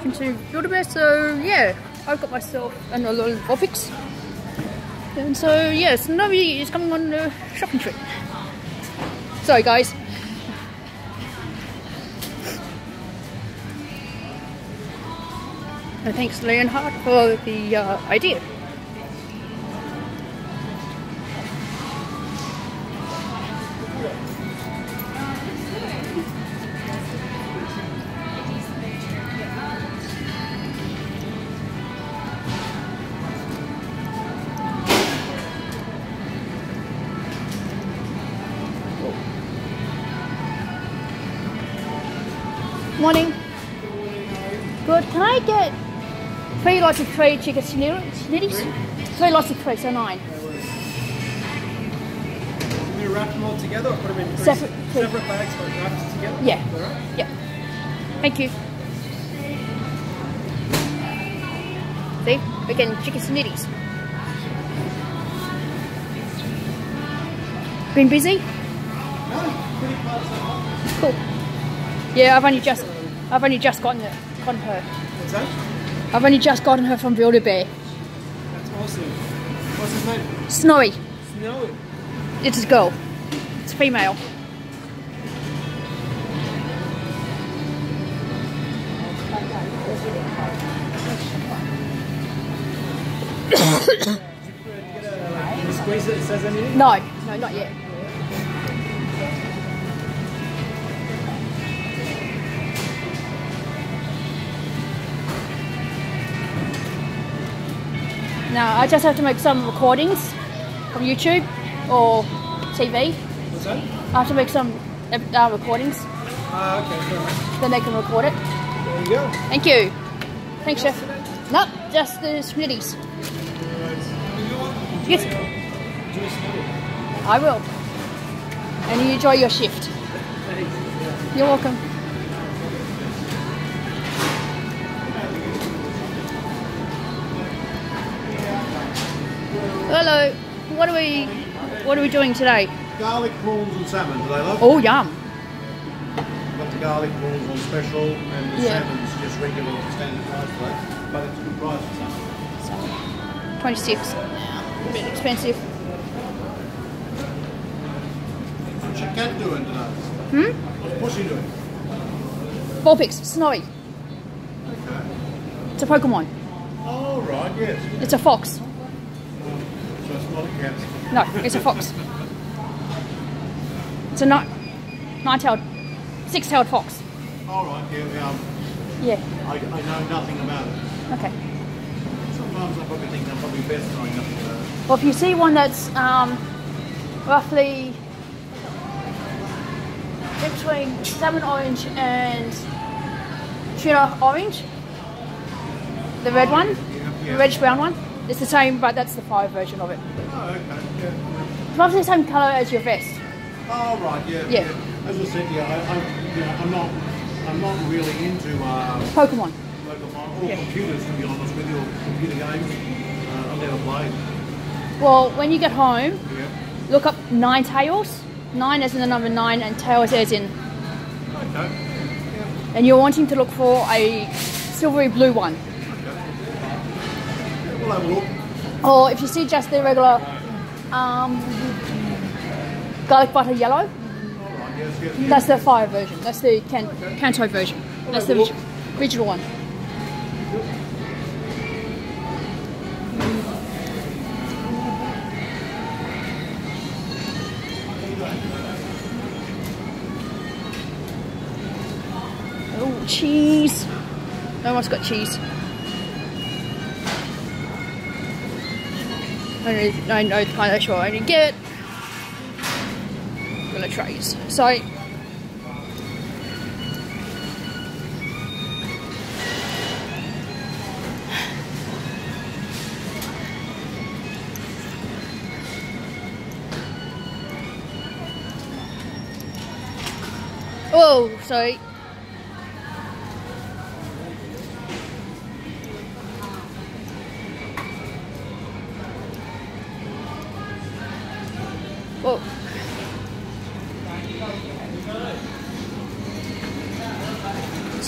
been to Build-A-Bear, so yeah, I've got myself a little Vulpix. And so yeah, Snowie is coming on a shopping trip. Sorry guys. And thanks Leonhart for the uh, idea. Morning. Good. Can I get three lots of three chicken snitties? Three lots of three, so nine. Can we wrap them all together or put them in Separate, separate bags but wrapped together? Yeah. Right. Yeah. Thank you. See, we're getting chicken snitties. Been busy? No, pretty close. Cool. Yeah, I've only just, I've only just gotten it, gotten her. What's that? I've only just gotten her from Build-A-Bear. That's awesome. What's his name? Snowie. Snowie. It's a girl. It's a female. Can you uh, squeeze it? It says anything? No, no, not yet. Now I just have to make some recordings from YouTube or TV. What's that? I have to make some uh, recordings, Ah, okay, fair enough. then they can record it. There you go. Thank you. Thanks, chef. Nope, just the smitties. Yes, I will. And you enjoy your shift. You're welcome. Hello. What are we what are we doing today? Garlic prawns and salmon, do they love? Oh yum. Got the garlic prawns on special and the Yeah. salmon's just regular standard price plate, but it's a good price for salmon. 26. A bit expensive. What's your cat doing today? Hmm? What's Pussy doing? Vulpix, Snowie. Okay. It's a Pokemon. Oh, right, yes. It's a fox. No, it's a fox. It's a nine, nine-tailed, six-tailed fox. All right, yeah, yeah. um, Yeah. I, I know nothing about it. Okay. Sometimes I probably think I'm probably best knowing nothing about it. Well, if you see one that's um, roughly between salmon orange and tuna orange, the red one, Yeah, the yeah. reddish brown one, it's the same, but that's the fire version of it. Oh, okay, yeah. It's roughly the same colour as your vest. Oh, right, yeah, Yeah. As I said, yeah, I, I, you know, I'm not, I'm not really into uh, Pokemon. Pokemon or Yeah. computers, to be honest with you, or computer games. Uh, I've never played. Well, when you get home, Yeah. look up Nine Tails. Nine as in the number nine, and tails as in. Okay. And you're wanting to look for a silvery blue one. Or if you see just the regular um, garlic butter yellow, that's the fire version. That's the can- Kanto version. That's the original one. Oh, cheese. No one's got cheese. I know, know kind of sure I didn't get. Gonna trays. So Oh, sorry.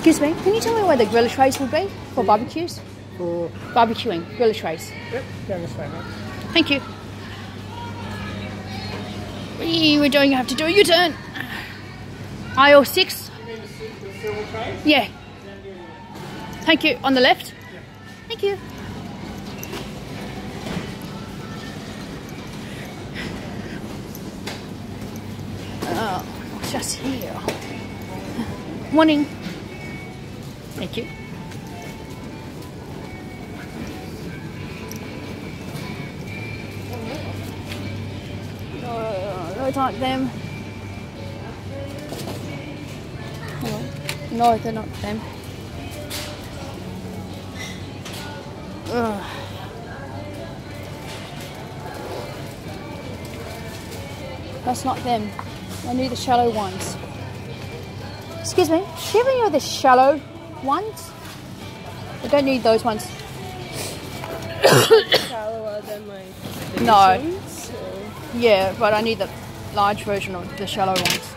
Excuse me, can you tell me where the grill trays will be for barbecues? For, Barbecuing, grill trays. yep, down this way, mate. Thank you. We're doing, you have to do a U-turn. Aisle six. Yeah. Thank you. On the left. Thank you. Oh, just here. Morning. Thank you. No, not them. No, they're not them. Ugh. That's not them. I need the shallow ones. Excuse me, do you have any of the shallow ones? I don't need those ones. shallower than like No. Yeah, but I need the large version of the shallow ones.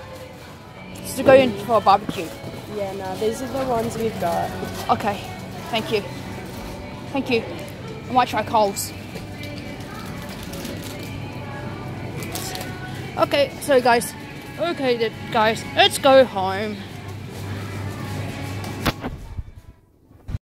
To go in for a barbecue. Yeah, no, these are the ones we've got. Okay, thank you. Thank you. I might try Coles. Okay, so guys, okay, guys, let's go home.